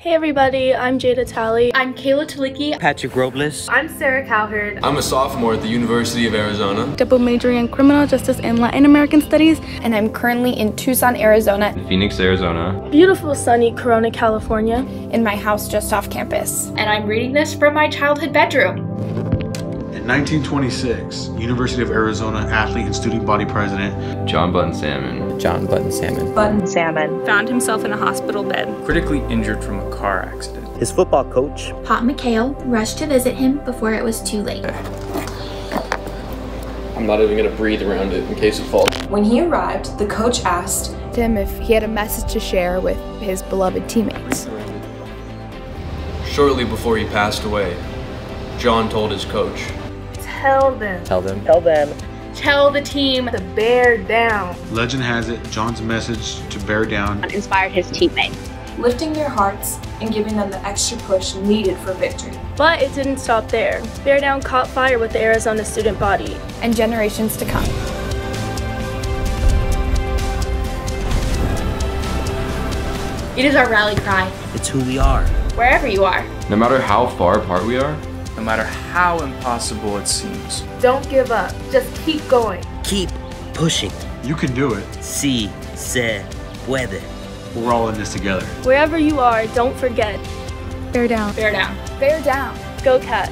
Hey everybody, I'm Jada Talley. I'm Kayla Talicki. Patrick Robles. I'm Sarah Cowherd. I'm a sophomore at the University of Arizona. Double majoring in criminal justice and Latin American studies. And I'm currently in Tucson, Arizona. Phoenix, Arizona. Beautiful sunny Corona, California. In my house just off campus. And I'm reading this from my childhood bedroom. In 1926, University of Arizona athlete and student body president John Button Salmon. John Button Salmon. Button Salmon. Found himself in a hospital bed. Critically injured from a car accident. His football coach, Pop McKale, rushed to visit him before it was too late. I'm not even going to breathe around it in case it falls. When he arrived, the coach asked him if he had a message to share with his beloved teammates. Shortly before he passed away, John told his coach, Tell them. Tell them. Tell them. Tell the team to bear down. Legend has it, John's message to bear down inspired his teammates, lifting their hearts and giving them the extra push needed for victory. But it didn't stop there. Bear Down caught fire with the Arizona student body. And generations to come. It is our rally cry. It's who we are. Wherever you are. No matter how far apart we are, no matter how impossible it seems. Don't give up. Just keep going. Keep pushing. You can do it. Si, se, puede. We're all in this together. Wherever you are, don't forget. Bear down. Bear down. Bear down. Go Cat.